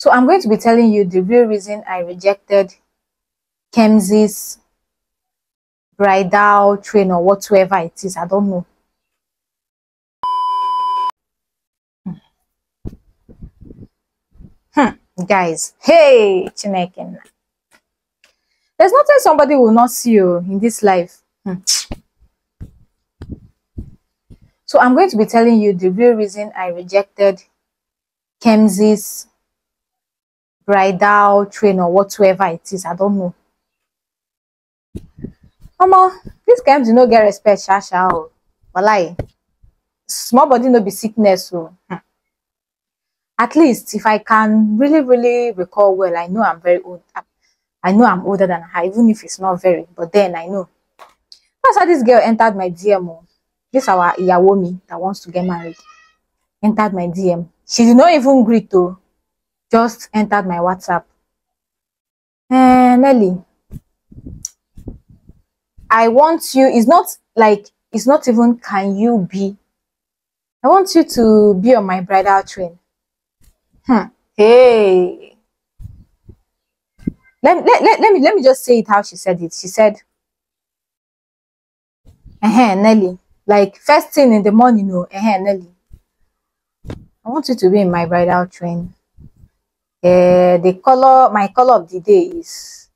So I'm going to be telling you the real reason I rejected Kemzy's bridal train or whatsoever it is. I don't know. Hmm. Guys, hey, Chineke. There's nothing somebody will not see you in this life. Hmm. So I'm going to be telling you the real reason I rejected Kemzy's bridal train or whatsoever it is. I don't know. Mama, this Kems you no get respect, Shasha. Oh. Walai. Small body no be sickness. So. Hmm. At least if I can really, really recall well, I know I'm very old. I know I'm older than her, even if it's not very, but then I know. That's how this girl entered my DM. This our Iyawomi that wants to get married. Entered my DM. She did not even greet to just entered my WhatsApp. Eh, Nelly, I want you, it's not like, it's not even can you be. I want you to be on my bridal train. Hmm. Hey. Let, let, let, let me let me just say it how she said it. She said, uh Nelly, like first thing in the morning, no, uh Nelly. I want you to be in my bridal train. Uh, the color, my color of the day is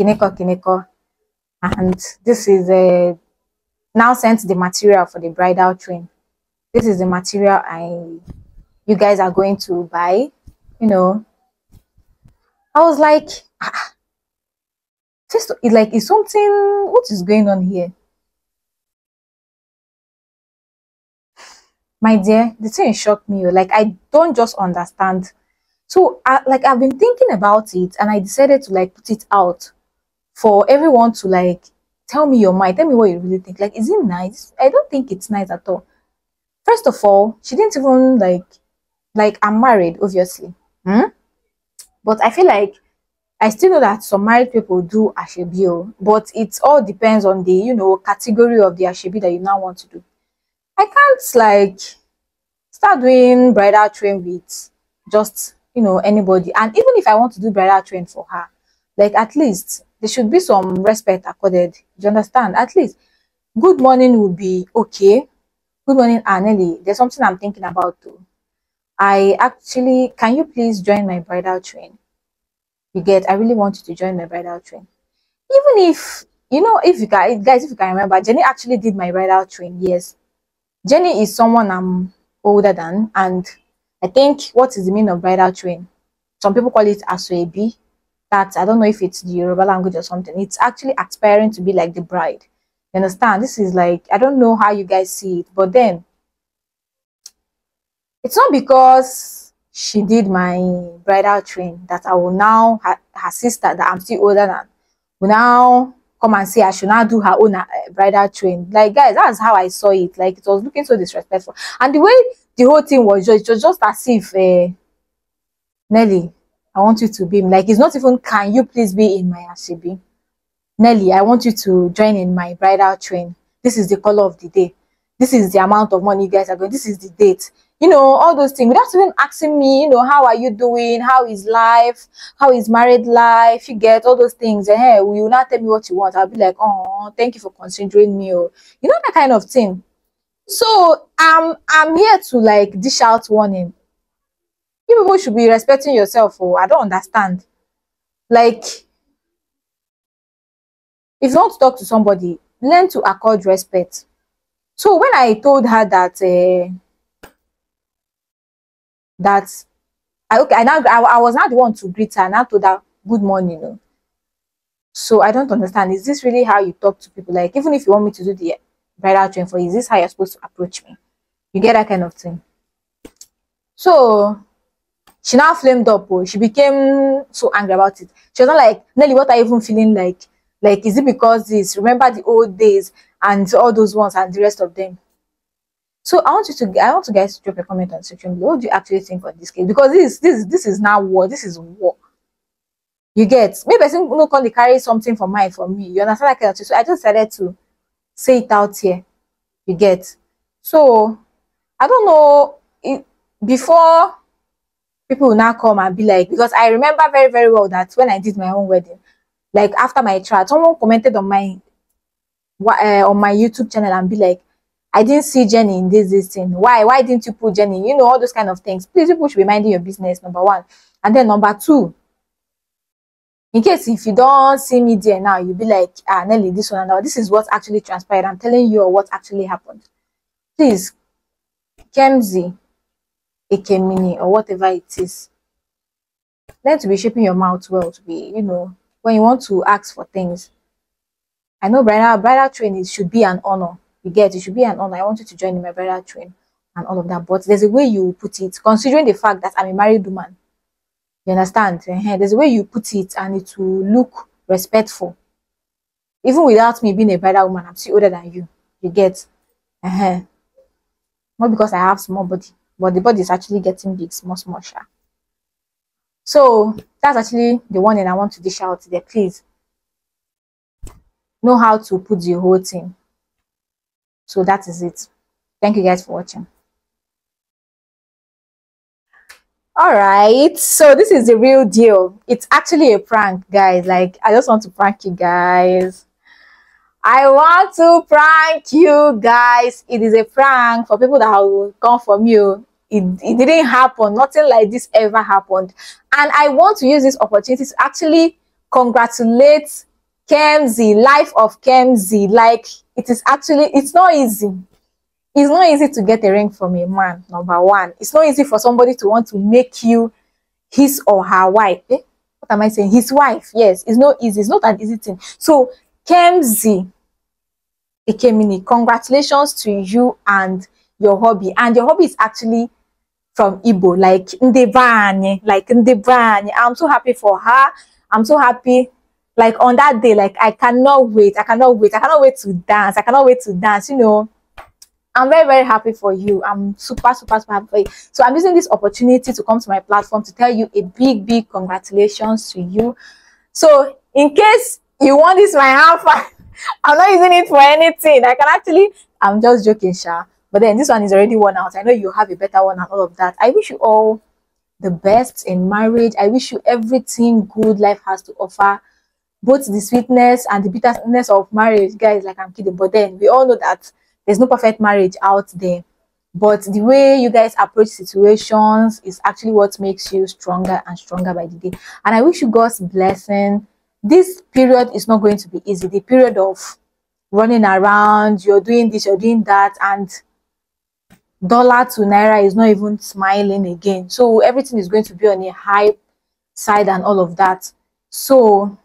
Kineko Kineko. And this is uh, now sent the material for the bridal train. This is the material I, you guys are going to buy, you know. I was like, ah, it like, is something, what is going on here? My dear, the thing shocked me. Like, I don't just understand so I, like I've been thinking about it and I decided to like put it out for everyone to like tell me your mind, tell me what you really think. Like, is it nice? I don't think it's nice at all. First of all, she didn't even like like I'm married, obviously. Hmm? But I feel like I still know that some married people do ashebio, but it all depends on the you know category of the ashebi that you now want to do. I can't like start doing bridal train with just you know, anybody. And even if I want to do bridal train for her, like at least there should be some respect accorded. You understand? At least good morning would be okay. Good morning, Anneli. There's something I'm thinking about too. I actually, can you please join my bridal train? You get, I really want you to join my bridal train. Even if, you know, if you can, guys, if you can remember, Jenny actually did my bridal train. Yes. Jenny is someone I'm older than and I think what is the meaning of bridal train? Some people call it asoebi. That I don't know if it's the Yoruba language or something. It's actually aspiring to be like the bride. You understand? This is like I don't know how you guys see it, but then it's not because she did my bridal train that I will now her, her sister that I'm still older than will now come and say I should now do her own uh, bridal train. Like guys, that's how I saw it. Like it was looking so disrespectful, and the way the whole thing was just, just as if uh, Nelly, I want you to be like it's not even can you please be in my Ashibi? Nelly, I want you to join in my bridal train. This is the color of the day. This is the amount of money you guys are going. This is the date. You know, all those things without even asking me, you know, how are you doing? How is life? How is married life? You get all those things. And hey, will you not tell me what you want? I'll be like, oh, thank you for considering me. Or, you know, that kind of thing. So I'm I'm here to like dish out warning. You people should be respecting yourself. Oh, I don't understand. Like, if you want to talk to somebody, learn to accord respect. So when I told her that uh, that I okay, I now I, I was not the one to greet her. Now told her good morning. Know? So I don't understand. Is this really how you talk to people? Like even if you want me to do the bridal train for you. Is this how you're supposed to approach me? You get that kind of thing. So she now flamed up. Oh, she became so angry about it. She was not like, Nelly, what are you even feeling like? Like, is it because this? Remember the old days and all those ones and the rest of them. So I want you to I want to guys to drop a comment on section below. What do you actually think of this case? Because this this this is now war. This is war. You get maybe I think no can carry something for mine for me. You understand that kind of thing. So I just decided to say it out here you get so i don't know it, before people will now come and be like, because I remember very, very well that when I did my own wedding, like after my trial, someone commented on my uh, on my YouTube channel and be like, I didn't see Jenny in this, this thing. Why? Why didn't you put Jenny? You know, all those kind of things. Please, people should be minding your business, number one. And then number two, in case if you don't see me there now, you'll be like, ah, Nelly, this one and now. This is what actually transpired. I'm telling you what actually happened. Please, Kemzy, Ekemini, or whatever it is, learn to be shaping your mouth well to be, you know, when you want to ask for things. I know bridal, bridal training should be an honor. You get it should be an honor. I want you to join in my bridal train and all of that. But there's a way you put it, considering the fact that I'm a married woman. You understand? There's a way you put it and it will look respectful. Even without me being a better woman, I'm still older than you. You get? Uh-huh. Not because I have small body, but the body is actually getting big, small, small, sure. So that's actually the one that I want to dish out there. Please know how to put the whole thing. So that is it. Thank you guys for watching. All right so this is the real deal. It's actually a prank guys. Like i just want to prank you guys. I want to prank you guys. It is a prank for people that will come from you. It, it didn't happen. Nothing like this ever happened. And i want to use this opportunity to actually congratulate kemzy life of kemzy like it is actually it's not easy it's not easy to get a ring from a man, number one. It's not easy for somebody to want to make you his or her wife. Eh? What am I saying? His wife. Yes, it's not easy. It's not an easy thing. So, Kemzy Ekemini, congratulations to you and your hobby. And your hobby is actually from Igbo, like Ndebanye, like Ndebanye. I'm so happy for her. I'm so happy. Like on that day, like I cannot wait. I cannot wait. I cannot wait to dance. I cannot wait to dance. You know, I'm very, very happy for you. I'm super, super, super happy. So I'm using this opportunity to come to my platform to tell you a big, big congratulations to you. So in case you want this my alpha, I'm not using it for anything. I can actually, I'm just joking, Sha. But then this one is already worn out. I know you have a better one and all of that. I wish you all the best in marriage. I wish you everything good life has to offer. Both the sweetness and the bitterness of marriage. Guys, like I'm kidding. But then we all know that there's no perfect marriage out there. But the way you guys approach situations is actually what makes you stronger and stronger by the day. And i wish you god's blessing. This period is not going to be easy. The period of running around you're doing this you're doing that and dollar to naira is not even smiling again. So everything is going to be on a high side and all of that. So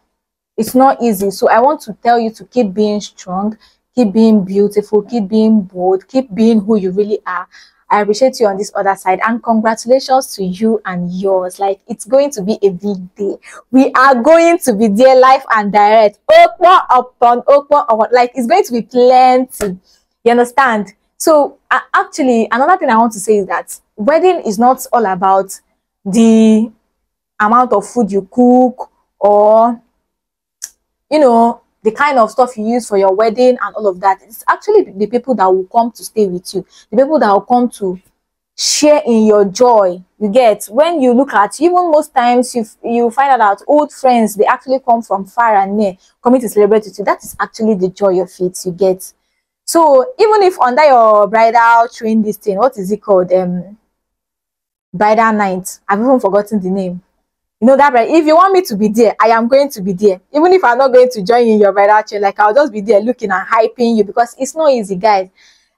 it's not easy. So i want to tell you to keep being strong keep being beautiful keep being bold keep being who you really are. I appreciate you on this other side and congratulations to you and yours. Like it's going to be a big day. We are going to be there live and direct. Open upon open upon like it's going to be plenty. You understand? So uh, actually another thing i want to say is that wedding is not all about the amount of food you cook or you know the kind of stuff you use for your wedding and all of that. It's actually the people that will come to stay with you, the people that will come to share in your joy. You get when you look at even most times you you find out that old friends they actually come from far and near coming to celebrate with you. That is actually the joy of it. You get. So even if under your bridal train this thing, what is it called? Um, bridal night. I've even forgotten the name you know that right? If you want me to be there i am going to be there. Even if i'm not going to join in your bridal chain like i'll just be there looking and hyping you because it's not easy guys.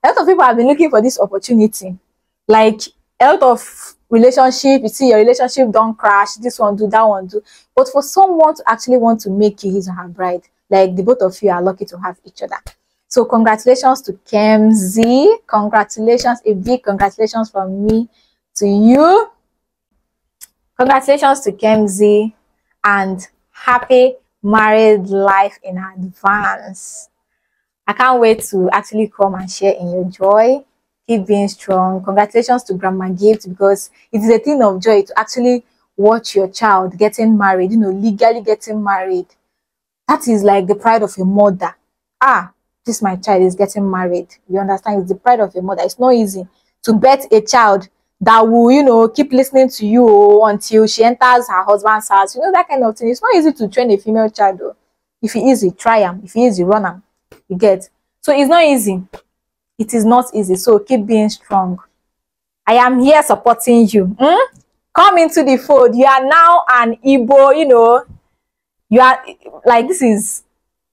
A lot of people have been looking for this opportunity. Like a lot of relationship you see your relationship don't crash this one do that one do. But for someone to actually want to make you his or her bride like the both of you are lucky to have each other. So congratulations to Kemzy. Congratulations, a big congratulations from me to you. Congratulations to Kemzy and happy married life in advance. I can't wait to actually come and share in your joy. Keep being strong. Congratulations to Grandma Gift because it is a thing of joy to actually watch your child getting married, you know, legally getting married. That is like the pride of a mother. Ah, this my child is getting married. You understand? It's the pride of a mother. It's not easy to bet a child that will, you know, keep listening to you until she enters her husband's house. You know, that kind of thing. It's not easy to train a female child though. If it easy, try them. If it easy, run them. You get. So it's not easy. It is not easy. So keep being strong. I am here supporting you. Hmm? Come into the fold. You are now an Igbo, you know. You are like this is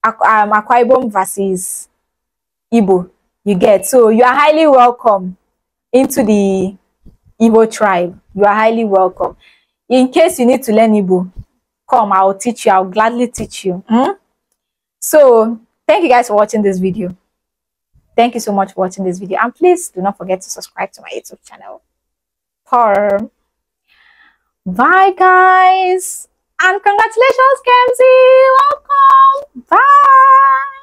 um, Akwa versus Igbo. You get. So you are highly welcome into the Igbo tribe. You are highly welcome. In case you need to learn Igbo, come, I'll teach you. I'll gladly teach you. Hmm? So, thank you guys for watching this video. Thank you so much for watching this video. And please do not forget to subscribe to my YouTube channel. Par. Bye, guys. And congratulations, Kemzy. Welcome. Bye.